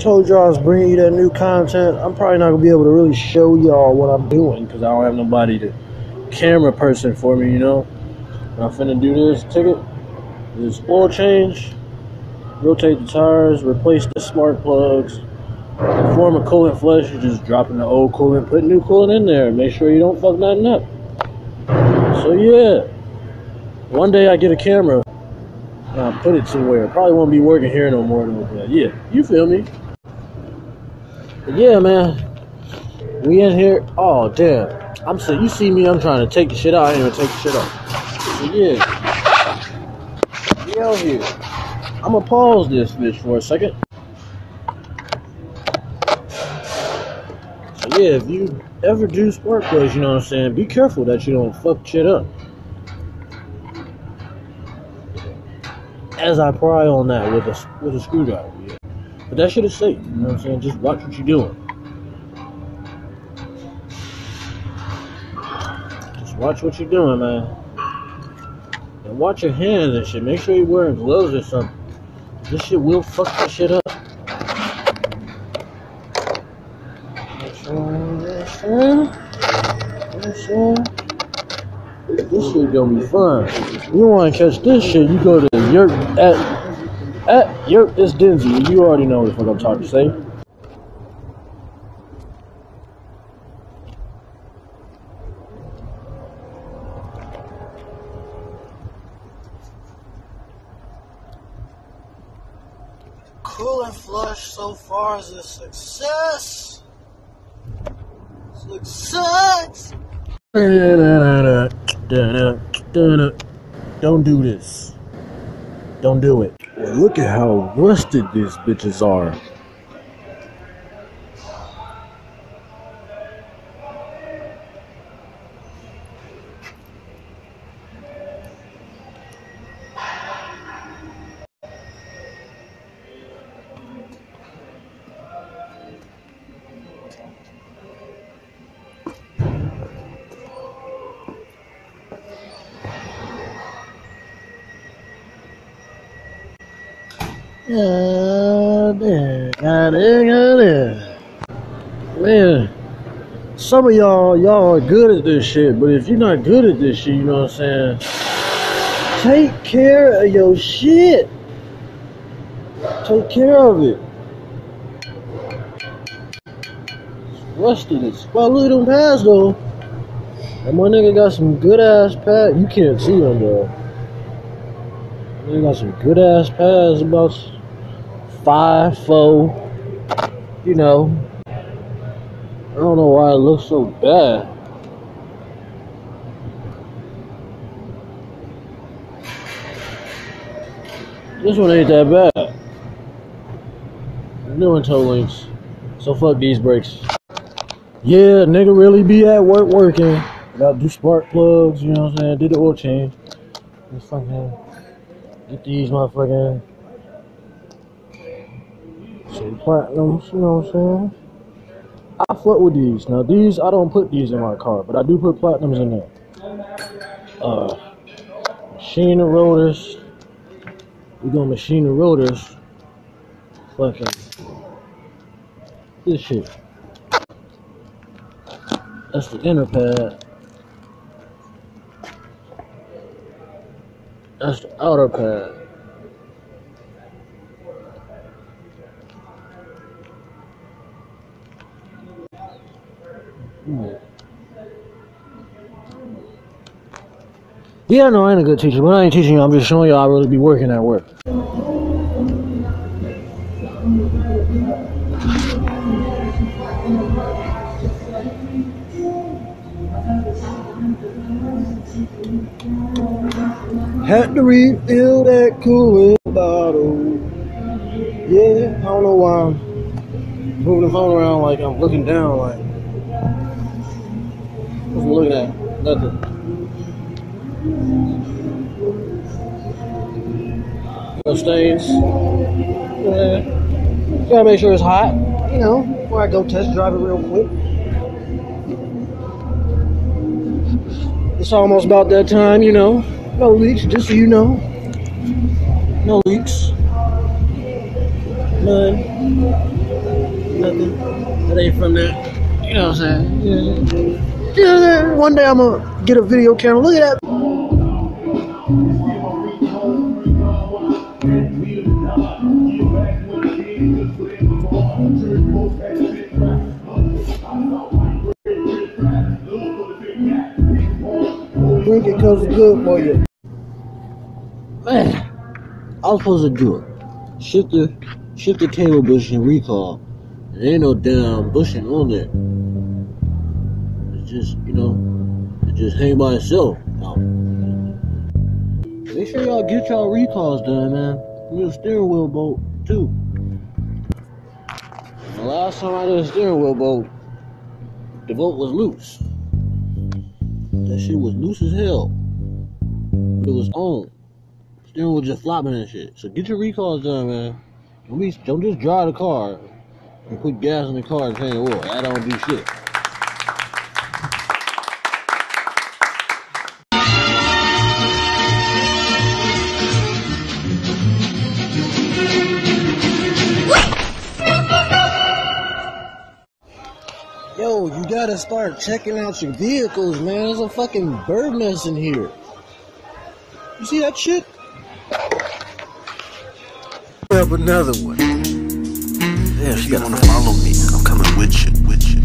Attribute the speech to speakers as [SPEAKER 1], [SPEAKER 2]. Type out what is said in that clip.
[SPEAKER 1] told y'all I was bringing you that new content. I'm probably not gonna be able to really show y'all what I'm doing because I don't have nobody to camera person for me, you know. And I'm finna do this ticket, this oil change, rotate the tires, replace the spark plugs, form a coolant flush, you're just dropping the old coolant, put new coolant in there, make sure you don't fuck nothing up. So yeah, one day I get a camera I put it somewhere. Probably won't be working here no more but yeah, you feel me. Yeah, man, we in here. Oh damn, I'm so you see me, I'm trying to take the shit out. I ain't even take the shit off. So yeah, we out here. I'm gonna pause this bitch for a second. So yeah, if you ever do spark plugs, you know what I'm saying, be careful that you don't fuck shit up. As I pry on that with a with a screwdriver, yeah. But that shit is safe, you know what I'm saying? Just watch what you're doing. Just watch what you're doing, man. And watch your hands and shit. Make sure you're wearing gloves or something. This shit will fuck that shit up. This shit gonna be fun. You wanna catch this shit, you go to Yurp at Eh, at Yurp is Denzy. You already know what the fuck I'm talking to say. Coolant flush so far is a success. Success. Don't do this. Don't do it. Look at how rusted these bitches are. Man, some of y'all, y'all are good at this shit, but if you're not good at this shit, you know what I'm saying? Take care of your shit. Take care of it. It's rusted. It's well, look at them pads though. And my nigga got some good ass pads. You can't see them though. They got some good ass pads about five, four. You know. I don't know why it looks so bad. This one ain't that bad. New one toe links. So fuck these brakes. Yeah, nigga really be at work working. Gotta do spark plugs, you know what I'm saying? Did the oil change. Just fucking get these motherfucking platinums, you know what I'm saying? I fuck with these. Now these I don't put these in my car, but I do put platinums in there. Uh machine the rotors. we gonna machine the rotors. Fucking this shit. That's the inner pad. That's the outer pad. Yeah, no, I ain't a good teacher, but I ain't teaching you. I'm just showing you I really be working at work. Had to refill that coolant bottle. Yeah, I don't know why I'm moving the phone around like I'm looking down like what's looking at? Nothing. No stains. Yeah. Gotta make sure it's hot, you know, before I go test drive it real quick. It's almost about that time, you know. No leaks, just so you know. No leaks. None. nothing. That ain't from that. You know what I'm saying? Yeah. You know what I'm saying? One day I'm gonna get a video camera. Look at that. Drink it cause it's good for you. Man, I was supposed to do it. Shift the shift the table bushing recall. There ain't no damn bushing on there. It's just, you know, it just hang by itself. Now, make sure y'all get y'all recalls done, man. A steering wheel bolt too. The last time I did a steering wheel bolt, the bolt was loose. That shit was loose as hell. It was on. Steering wheel just flopping and shit. So get your recalls done, man. Don't, be, don't just drive the car and put gas in the car and change the oil. That don't do shit. Gotta start checking out your vehicles, man. There's a fucking bird nest in here. You see that shit? Up another one.
[SPEAKER 2] Yeah, she wanna follow me. I'm coming with you.